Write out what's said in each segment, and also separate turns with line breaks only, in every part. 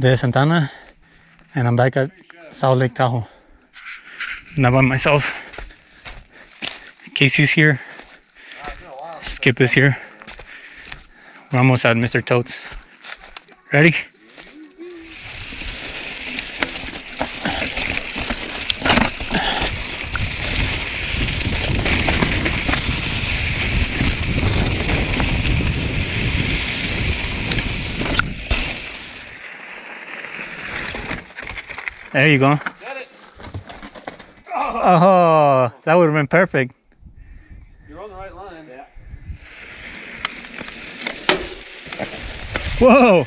de Santana and I'm back at South Lake Tahoe. Not by myself. Casey's here. Skip is here. We're almost at Mr. Toads. Ready? There you go. Oh, that would have been perfect.
You're on the right line. Yeah.
Whoa!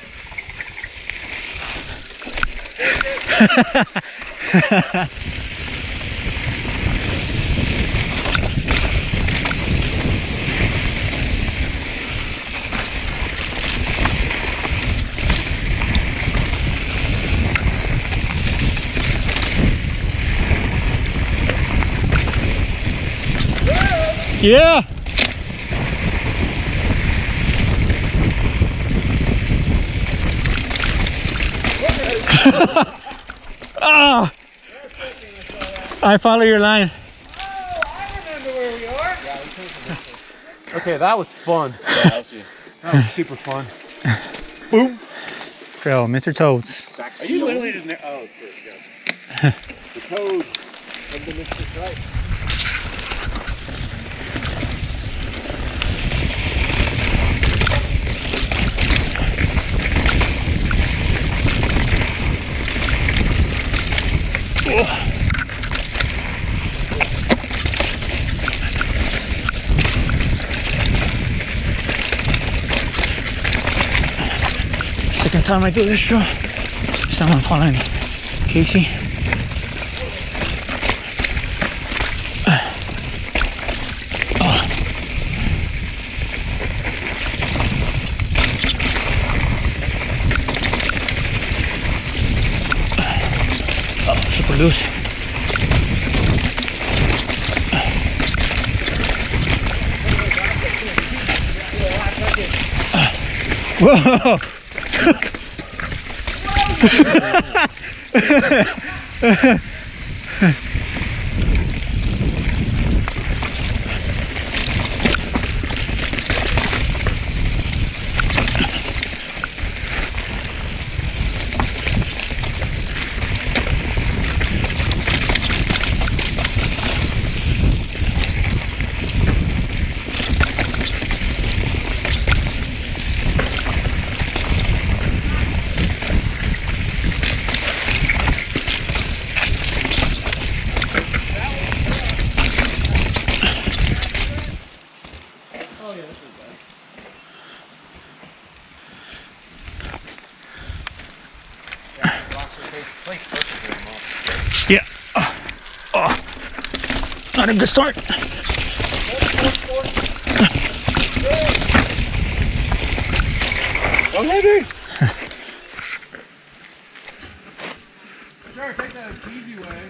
Yeah! Ah! I follow your line.
Okay, that was fun. that was super fun.
Boom. Trail, Mr. Toads.
Are you literally just ne- oh, good, good. the toes of the Mr. Right.
Time I do this show. Someone following Casey. Oh. oh, super loose. Whoa! Yeah. Oh. Oh. Not a good start.
Oh, maybe. Sure, take that easy way.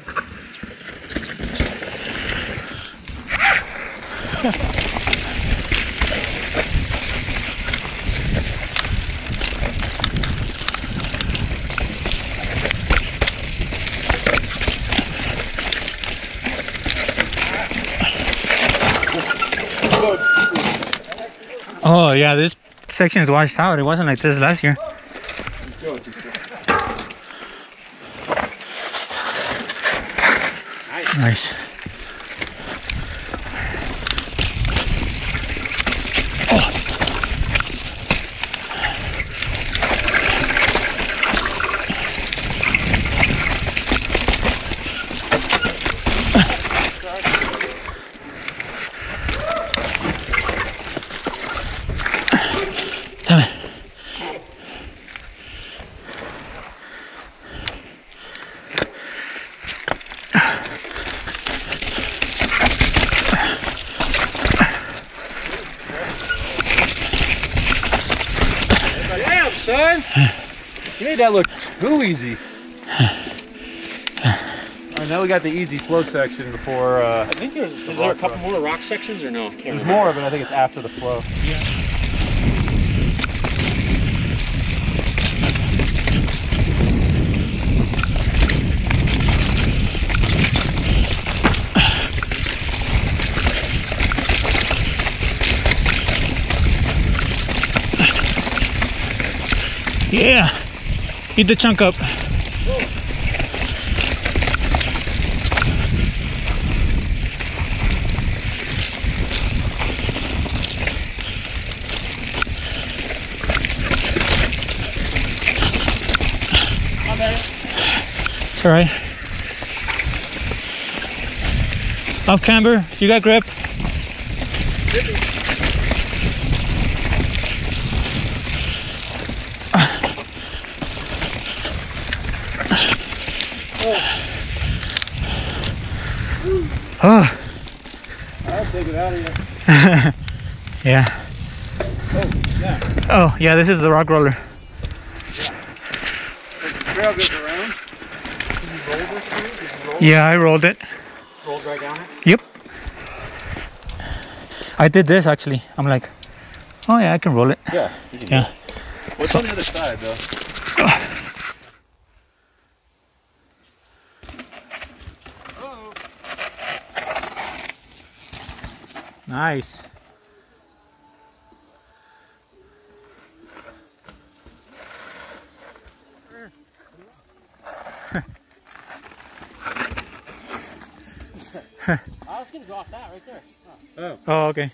Oh yeah, this section is washed out. It wasn't like this last year. Nice. Damn it.
Damn, son! You made that look too easy. I know we got the easy flow section before. Uh,
I think there's is there a couple more rock sections or no?
There's
remember.
more of it. I think it's after the flow.
Yeah. Eat the chunk up. It's alright. Off camber, you got grip. Oh,
I'll take it out of you.
yeah.
Oh, yeah.
Oh, yeah, this is the rock roller.
Does the trail goes around. Can you roll this thing? Roll
Yeah, I rolled it.
Rolled right down it.
Yep. I did this actually. I'm like, oh yeah, I can roll it.
Yeah. You can
Yeah.
What's on the other side, though?
Nice.
I was gonna go off that right there.
Oh,
oh okay.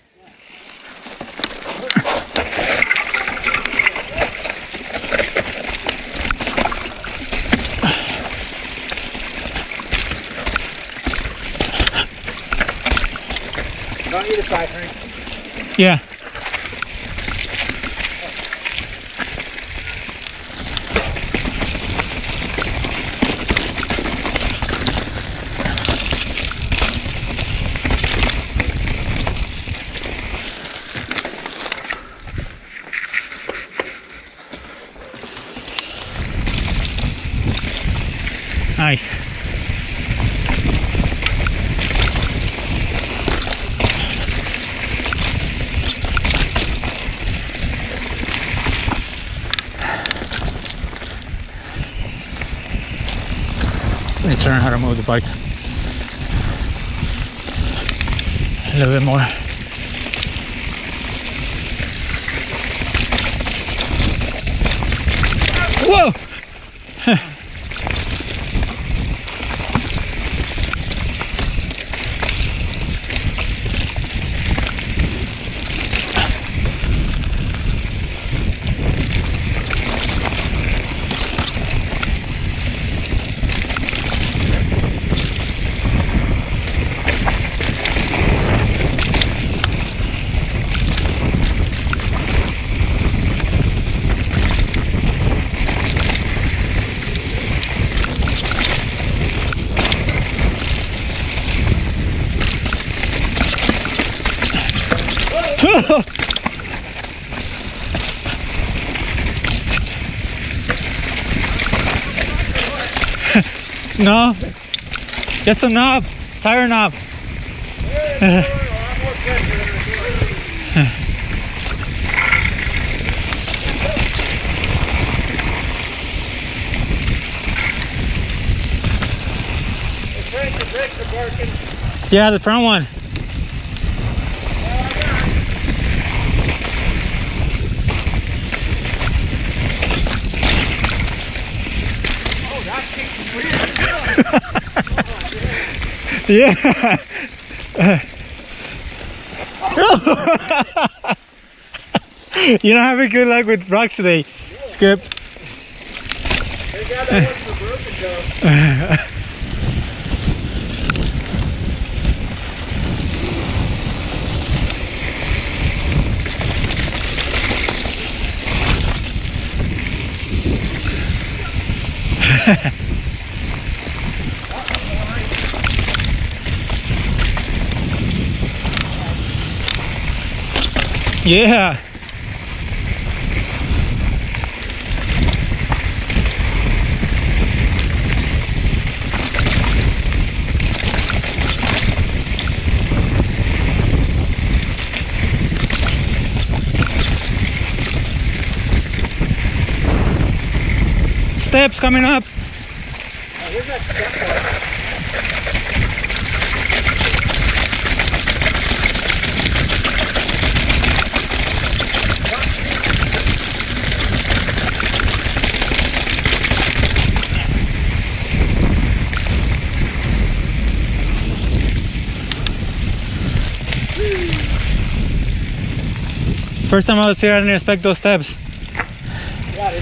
Yeah. Nice. Let me learn how to move the bike. A little bit more. Whoa! No. Just a knob. Tire knob. Yeah, the front one.
Oh, that kicks weird.
Yeah. you don't have a good luck with rocks today, Skip.
They got that one for broken though.
Yeah. Steps coming up.
Here's
First time I was here, I didn't expect those steps.
Yeah,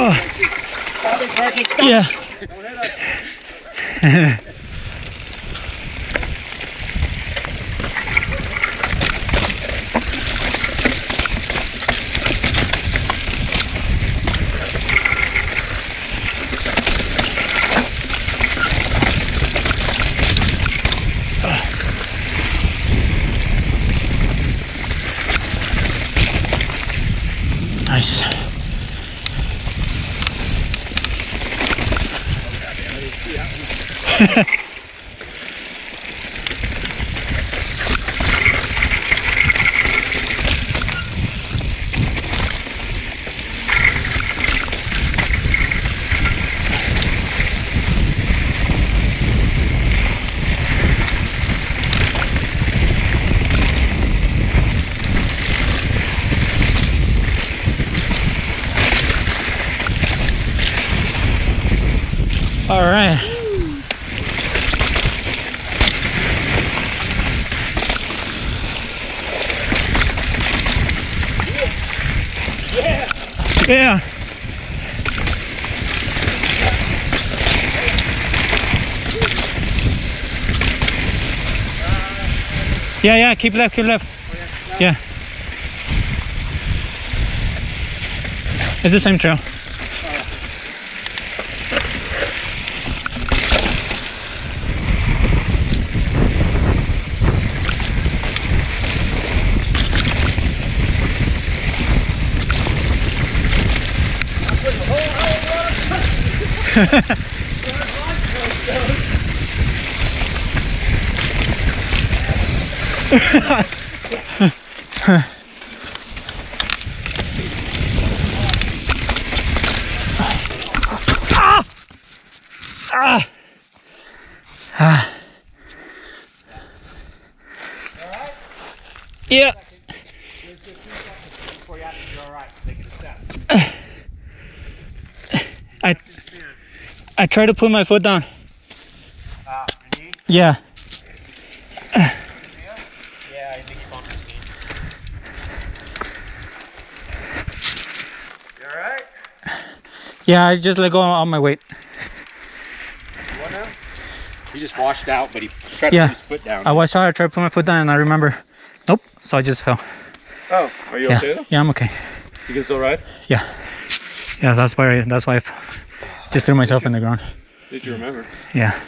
Stop it, parking, stop.
Yeah. Right. Yeah. Yeah, yeah, keep left, keep left. Yeah. It's the same trail. Ah! Ah. Yeah.
Before you ask if you're all right, take it a step.
I I try to put my foot down.
Ah, knee?
Yeah.
Yeah, I think you bumped his knee. You all right?
Yeah, I just let go of my weight.
What now? He just washed out, but he tried
Yeah.
to put his foot down.
I watched out, I tried to put my foot down and I remember nope. So I just fell.
Oh, are you
Yeah.
okay though?
Yeah, I'm okay.
You can still ride?
Yeah. Yeah, that's why I, that's why I f- just threw myself in the ground.
Did you remember?
Yeah.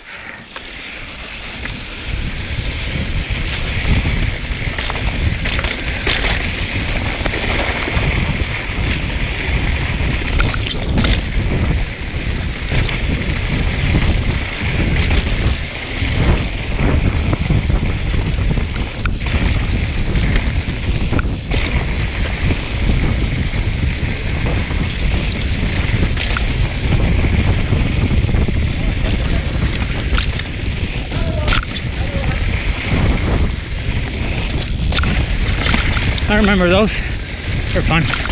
Remember those. They're fun.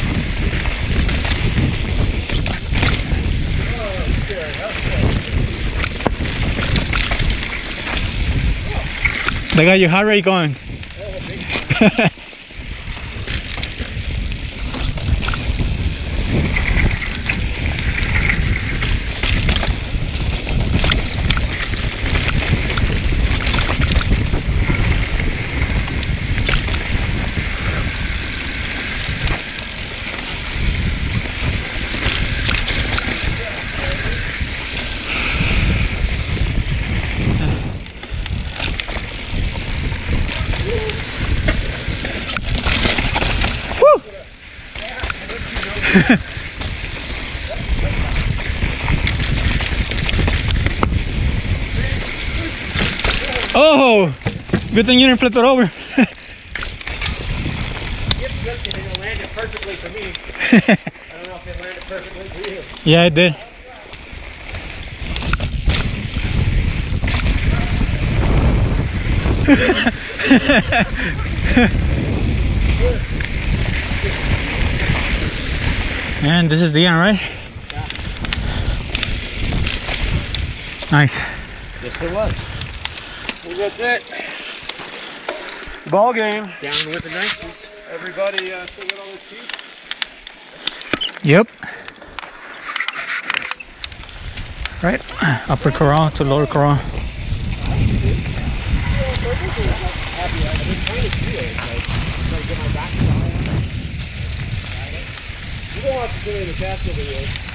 They got your heart rate going. Oh, good thing you didn't flip it over.
It and it
and this is the end, right? Yeah. Nice.
Yes, it was.
Well, that's it. Ball game.
Down with the niceties.
Everybody uh, still got all their teeth?
Yep. Right, upper corral to lower corral.
Don't to casket over here.